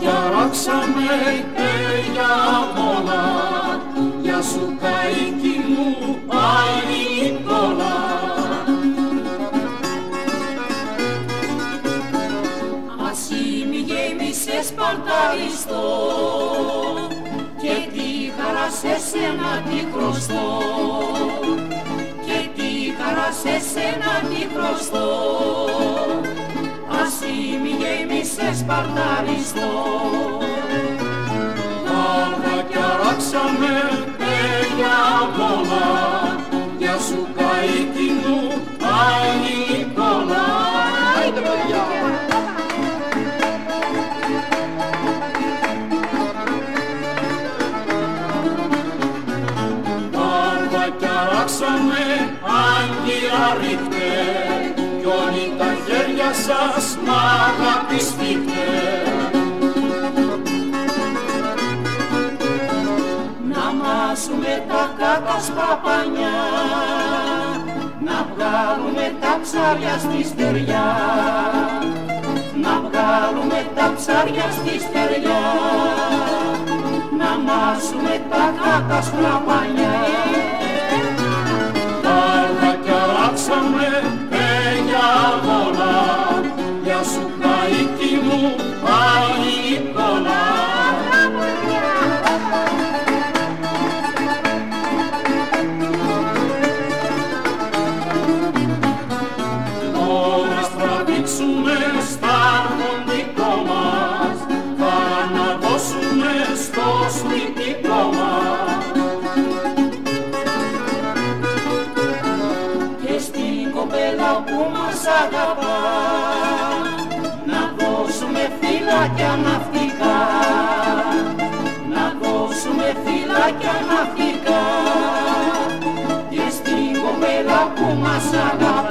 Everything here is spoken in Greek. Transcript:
και ράξαμε τέλεια πολλά. Για σου καίκι μου πάλι πολλά. Ας είμαι γέμισε σπαρταριστό και τη χαρά σε σένα τη χρωστώ. Και τη χαρά σε σένα τη χρωστώ γέμισες παρταριστό Πάντα κι αράξαμε παιδιά πολλά για σου καίκι μου πάλι Νικόλα Άιντε παιδιά! Πάντα κι αράξαμε άγγελα ρίχτε κι όλοι τα χέρια σας μ' αγαπηστείτε. Να μάσουμε τα κάτασπα πανιά να βγάλουμε τα ψάρια στη στεριά να βγάλουμε τα ψάρια στη στεριά να μάσουμε τα κάτασπα δώσουμε στάρχον μας, παρά να δώσουμε στο σπιτικό μας. Και στην κοπέλα που μας αγαπά, να δώσουμε φύλακια ναυτικά, να δώσουμε φύλακια ναυτικά, και στην κοπέλα που μας αγαπά,